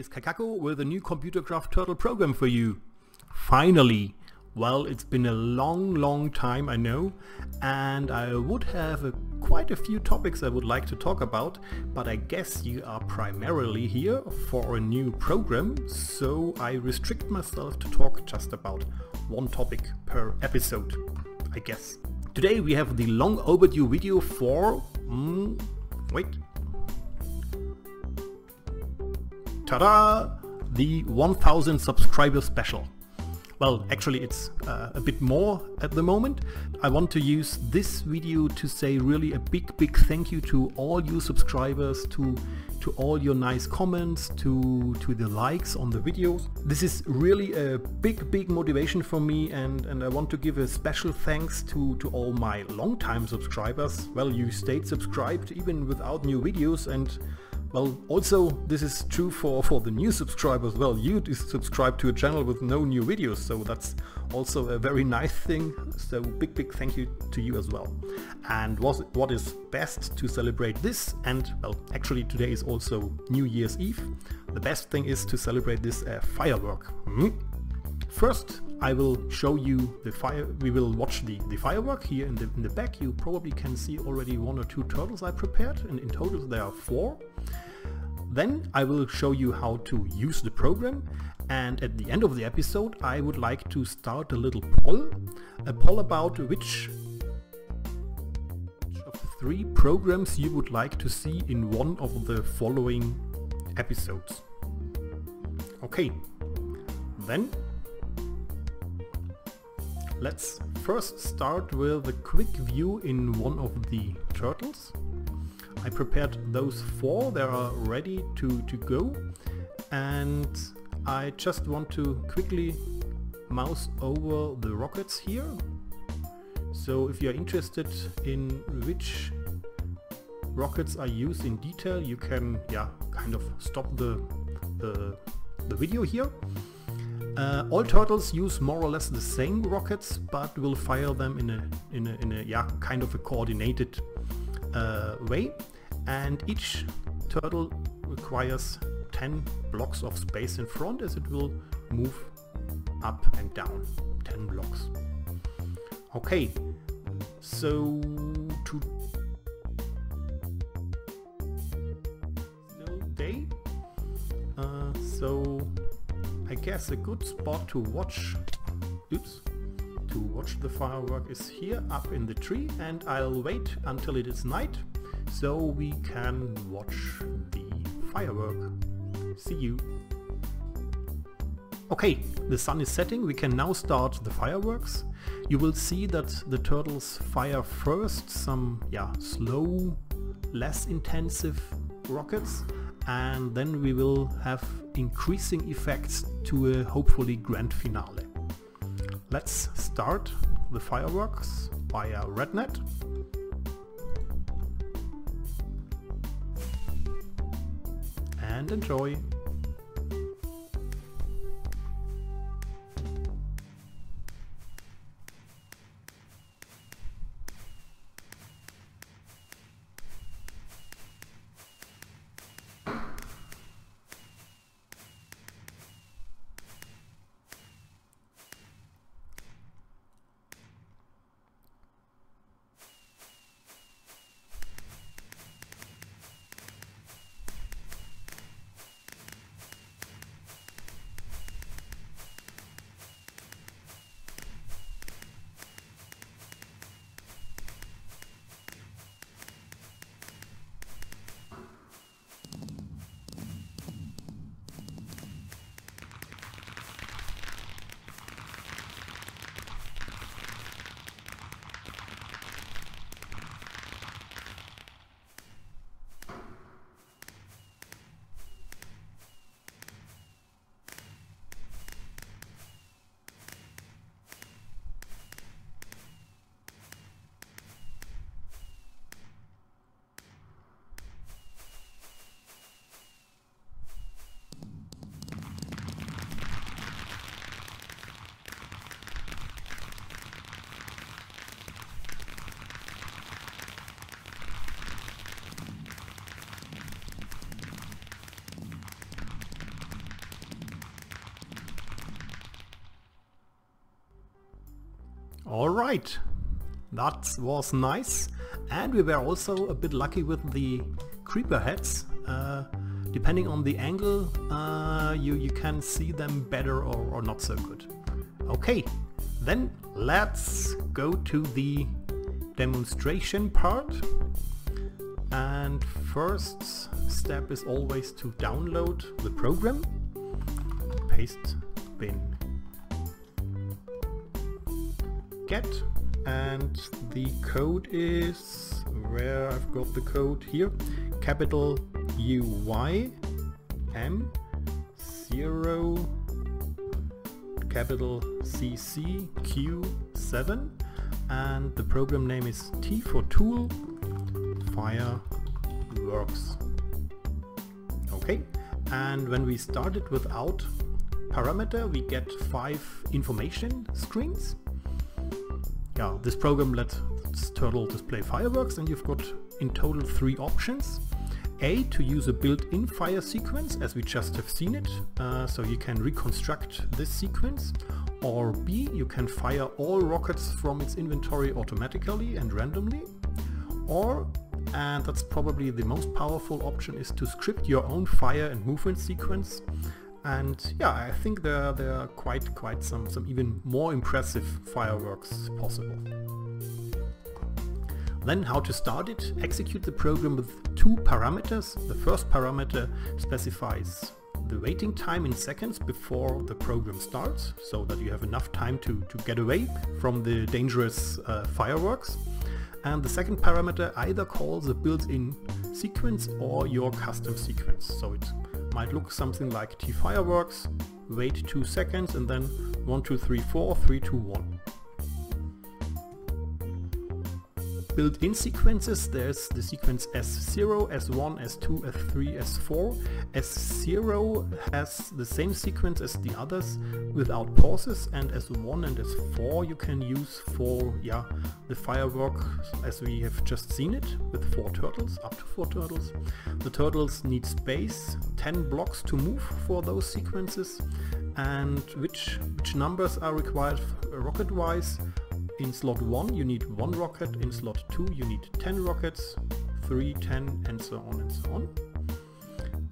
Hi Kaikaku with a new Computer Craft Turtle program for you. Finally! Well, it's been a long, long time, I know, and I would have a, quite a few topics I would like to talk about, but I guess you are primarily here for a new program, so I restrict myself to talk just about one topic per episode, I guess. Today we have the long overdue video for... Mm, wait. Ta-da! The 1000 subscriber special. Well, actually it's uh, a bit more at the moment. I want to use this video to say really a big, big thank you to all you subscribers, to to all your nice comments, to, to the likes on the videos. This is really a big, big motivation for me and, and I want to give a special thanks to, to all my long-time subscribers. Well, you stayed subscribed even without new videos and well, also this is true for, for the new subscribers. Well, you subscribe to a channel with no new videos, so that's also a very nice thing. So big, big thank you to you as well. And what, what is best to celebrate this, and well, actually today is also New Year's Eve. The best thing is to celebrate this uh, firework. Hmm? First, I will show you the fire. We will watch the, the firework here in the in the back. You probably can see already one or two turtles I prepared, and in total there are four. Then I will show you how to use the program and at the end of the episode I would like to start a little poll, a poll about which of three programs you would like to see in one of the following episodes. Okay, then let's first start with a quick view in one of the turtles. I prepared those four, they are ready to, to go and I just want to quickly mouse over the rockets here. So if you're interested in which rockets I use in detail, you can yeah kind of stop the, the, the video here. Uh, all turtles use more or less the same rockets, but will fire them in a in a, in a yeah kind of a coordinated uh, way and each turtle requires 10 blocks of space in front as it will move up and down 10 blocks. Okay, so guess a good spot to watch, oops, to watch the firework is here up in the tree and I'll wait until it is night so we can watch the firework. See you. Okay, the sun is setting, we can now start the fireworks. You will see that the turtles fire first some yeah, slow, less intensive rockets and then we will have increasing effects to a hopefully grand finale. Let's start the fireworks via RedNet. and enjoy! Alright, that was nice. And we were also a bit lucky with the creeper heads. Uh, depending on the angle, uh, you, you can see them better or, or not so good. Okay, then let's go to the demonstration part. And first step is always to download the program. Paste bin get and the code is where I've got the code here capital U Y M 0 capital C C Q 7 and the program name is T for tool fireworks okay and when we start it without parameter we get five information screens yeah, this program lets Turtle display fireworks and you've got in total three options. A, to use a built-in fire sequence as we just have seen it, uh, so you can reconstruct this sequence. Or B, you can fire all rockets from its inventory automatically and randomly. Or, and that's probably the most powerful option, is to script your own fire and movement sequence and yeah, I think there, there are quite, quite some, some even more impressive fireworks possible. Then how to start it? Execute the program with two parameters. The first parameter specifies the waiting time in seconds before the program starts, so that you have enough time to, to get away from the dangerous uh, fireworks. And the second parameter either calls a built-in sequence or your custom sequence. So it might look something like T fireworks, wait 2 seconds and then 1, 2, 3, 4, 3, 2, 1. Built-in sequences, there's the sequence S0, S1, S2, S3, S4. S0 has the same sequence as the others without pauses and S1 and S4 you can use for yeah the firework as we have just seen it with four turtles, up to four turtles. The turtles need space, 10 blocks to move for those sequences and which, which numbers are required uh, rocket-wise in slot 1 you need 1 rocket, in slot 2 you need 10 rockets, 3, 10 and so on and so on.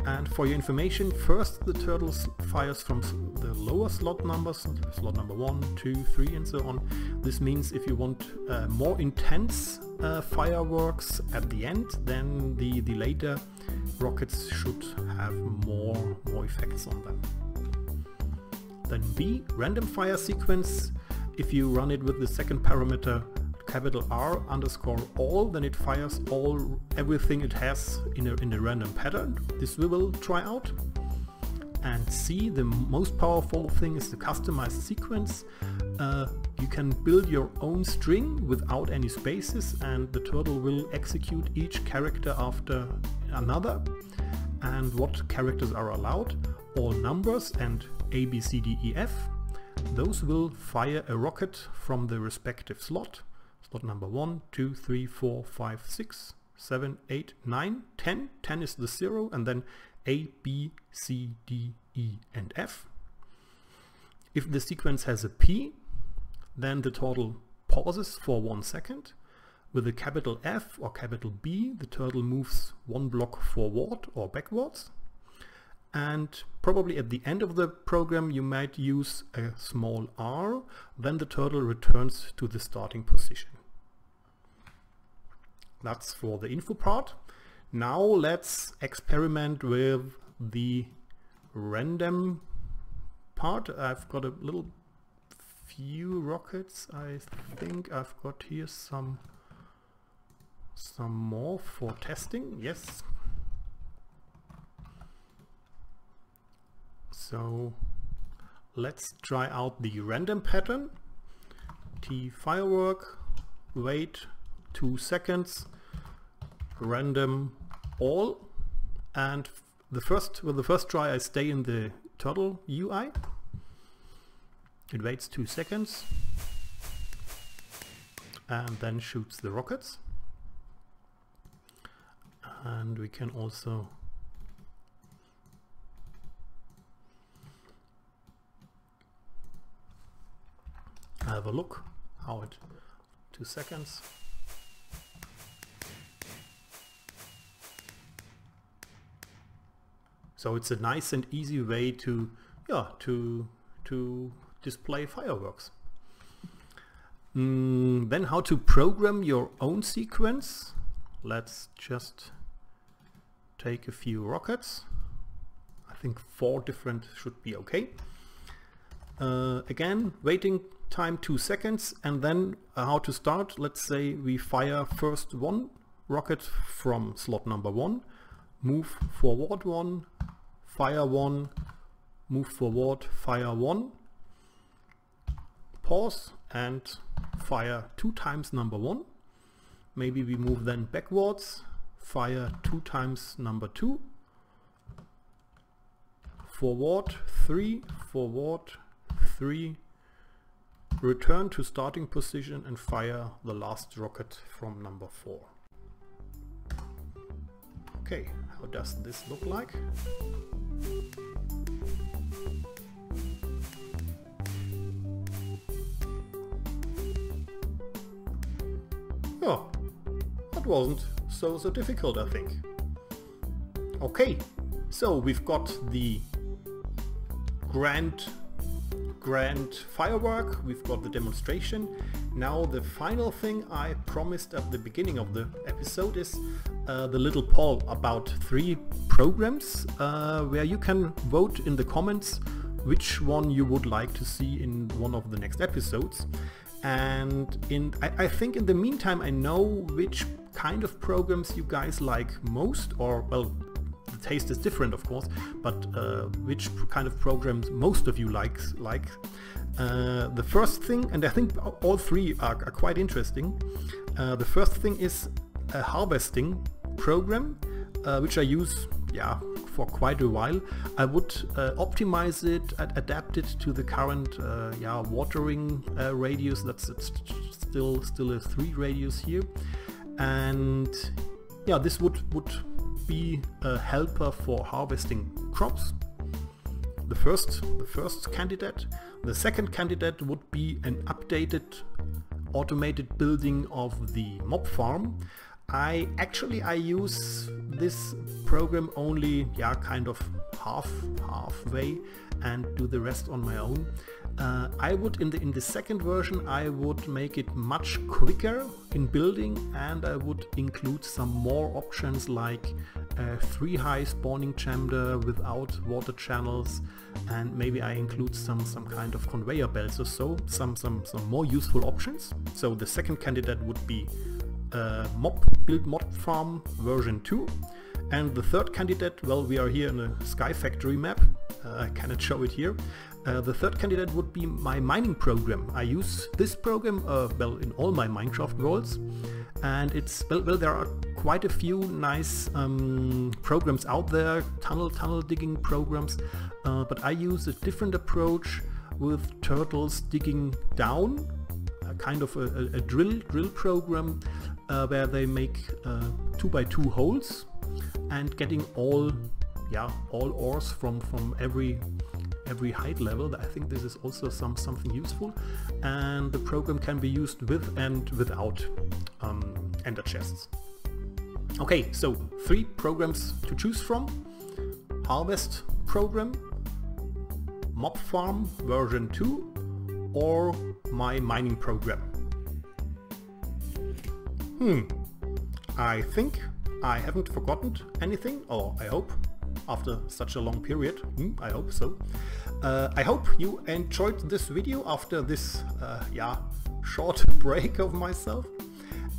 And for your information, first the turtle fires from the lower slot numbers, slot number 1, 2, 3 and so on. This means if you want uh, more intense uh, fireworks at the end, then the, the later rockets should have more, more effects on them. Then B, random fire sequence if you run it with the second parameter capital R underscore all, then it fires all everything it has in a, in a random pattern. This we will try out. And C, the most powerful thing is the customized sequence. Uh, you can build your own string without any spaces and the turtle will execute each character after another. And what characters are allowed? All numbers and A, B, C, D, E, F those will fire a rocket from the respective slot. Slot number 1, 2, 3, 4, 5, 6, 7, 8, 9, 10. 10 is the 0 and then A, B, C, D, E and F. If the sequence has a P, then the turtle pauses for one second. With a capital F or capital B, the turtle moves one block forward or backwards and probably at the end of the program you might use a small r, then the turtle returns to the starting position. That's for the info part. Now let's experiment with the random part. I've got a little few rockets. I think I've got here some some more for testing. Yes, So let's try out the random pattern. T firework, wait two seconds, random all, and the first with the first try I stay in the turtle UI. It waits two seconds and then shoots the rockets. And we can also have a look how it two seconds. So it's a nice and easy way to yeah to to display fireworks. Mm, then how to program your own sequence. Let's just take a few rockets. I think four different should be okay. Uh, again, waiting time two seconds and then uh, how to start. Let's say we fire first one rocket from slot number one, move forward one, fire one, move forward, fire one, pause and fire two times number one. Maybe we move then backwards, fire two times number two, forward three, forward three, return to starting position and fire the last rocket from number four. Okay, how does this look like? Oh, that wasn't so so difficult I think. Okay, so we've got the grand grand firework, we've got the demonstration. Now the final thing I promised at the beginning of the episode is uh, the little poll about three programs uh, where you can vote in the comments which one you would like to see in one of the next episodes. And in I, I think in the meantime I know which kind of programs you guys like most or well the taste is different of course but uh, which kind of programs most of you likes like uh, the first thing and I think all three are, are quite interesting. Uh, the first thing is a harvesting program uh, which I use yeah for quite a while. I would uh, optimize it adapt it to the current uh, yeah watering radius. That's still still a 3 radius here. And yeah this would would be a helper for harvesting crops. The first, the first candidate. The second candidate would be an updated automated building of the mob farm. I actually I use this program only yeah kind of half halfway and do the rest on my own. Uh, I would in the in the second version I would make it much quicker in building and I would include some more options like a three high spawning chamber without water channels and maybe I include some some kind of conveyor belts or so some some some more useful options. So the second candidate would be uh, mob build mod farm version 2 and the third candidate well we are here in a sky factory map. Uh, I cannot show it here. Uh, the third candidate would be my mining program. I use this program uh, well in all my Minecraft worlds. And it's well, well there are quite a few nice um, programs out there, tunnel tunnel digging programs, uh, but I use a different approach with turtles digging down, a kind of a, a drill drill program uh, where they make uh, two by two holes and getting all yeah all ores from from every every height level. I think this is also some something useful and the program can be used with and without um, ender chests. Okay, so three programs to choose from. Harvest program, Mob Farm version 2 or my mining program. Hmm, I think I haven't forgotten anything, or I hope after such a long period. Hmm, I hope so. Uh, I hope you enjoyed this video after this uh, yeah short break of myself.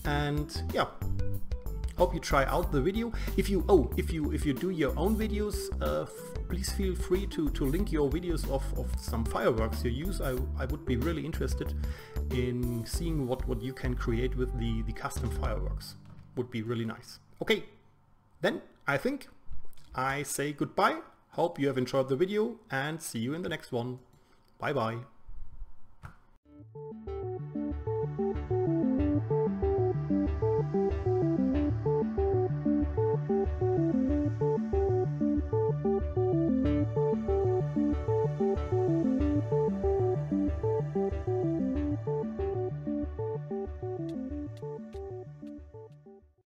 And yeah, hope you try out the video. If you oh if you if you do your own videos, uh, please feel free to to link your videos of, of some fireworks you use. I I would be really interested in seeing what what you can create with the the custom fireworks. Would be really nice. Okay, then I think I say goodbye. Hope you have enjoyed the video and see you in the next one. Bye bye.